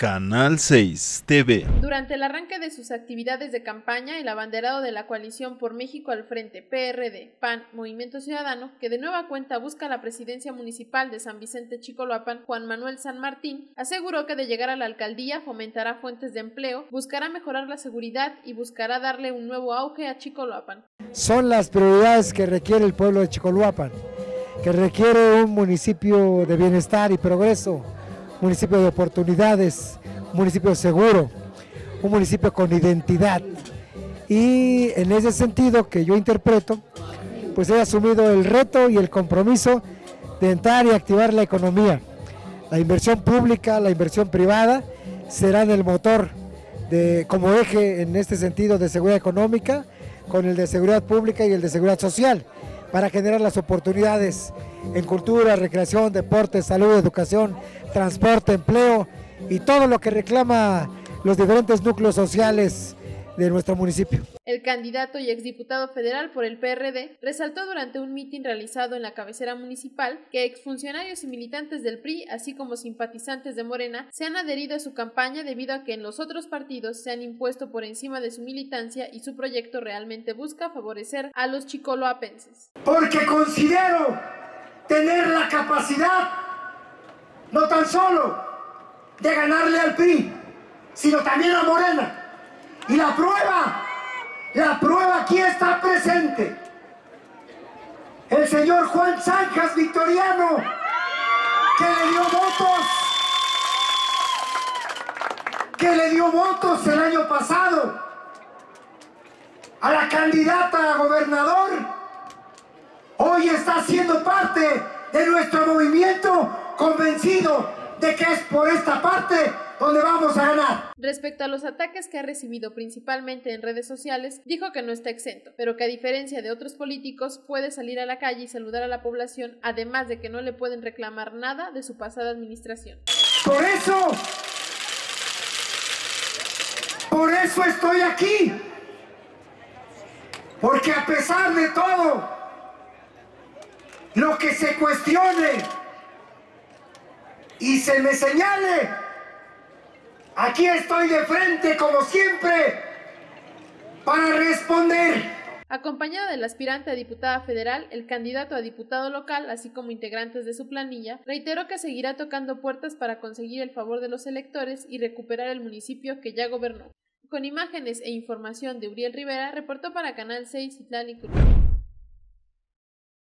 Canal 6 TV. Durante el arranque de sus actividades de campaña, el abanderado de la coalición por México al frente, PRD, PAN, Movimiento Ciudadano, que de nueva cuenta busca la presidencia municipal de San Vicente Chicoloapan, Juan Manuel San Martín, aseguró que de llegar a la alcaldía fomentará fuentes de empleo, buscará mejorar la seguridad y buscará darle un nuevo auge a Chicoloapan. Son las prioridades que requiere el pueblo de Chicoloapan, que requiere un municipio de bienestar y progreso municipio de oportunidades, un municipio seguro, un municipio con identidad. Y en ese sentido que yo interpreto, pues he asumido el reto y el compromiso de entrar y activar la economía. La inversión pública, la inversión privada serán el motor de, como eje en este sentido de seguridad económica, con el de seguridad pública y el de seguridad social, para generar las oportunidades en cultura, recreación, deporte, salud, educación, transporte, empleo y todo lo que reclama los diferentes núcleos sociales de nuestro municipio. El candidato y exdiputado federal por el PRD resaltó durante un mitin realizado en la cabecera municipal que exfuncionarios y militantes del PRI, así como simpatizantes de Morena, se han adherido a su campaña debido a que en los otros partidos se han impuesto por encima de su militancia y su proyecto realmente busca favorecer a los chicoloapenses. Porque considero tener la capacidad no tan solo de ganarle al PRI, sino también a Morena. La prueba, la prueba aquí está presente. El señor Juan Sanjas Victoriano, que le dio votos, que le dio votos el año pasado a la candidata a gobernador, hoy está siendo parte de nuestro movimiento convencido de que es por esta parte Respecto a los ataques que ha recibido principalmente en redes sociales, dijo que no está exento, pero que a diferencia de otros políticos puede salir a la calle y saludar a la población, además de que no le pueden reclamar nada de su pasada administración. Por eso, por eso estoy aquí, porque a pesar de todo, lo que se cuestione, y se me señale, aquí estoy de frente como siempre para responder. Acompañado del aspirante a diputada federal, el candidato a diputado local, así como integrantes de su planilla, reiteró que seguirá tocando puertas para conseguir el favor de los electores y recuperar el municipio que ya gobernó. Con imágenes e información de Uriel Rivera, reportó para Canal 6 Itlán y